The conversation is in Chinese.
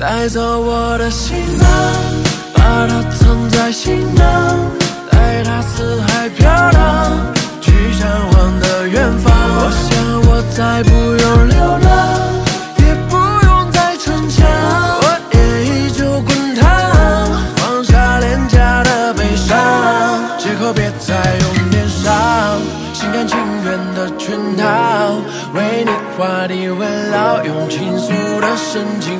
带走我的行囊，把它藏在行囊，带它四海飘荡，去向往的远方。我想我再不用流浪，也不用再逞强，我也依旧滚烫，放下廉价的悲伤，借口别再用，脸上心甘情愿的圈套，为你画地为牢，用倾诉的深情。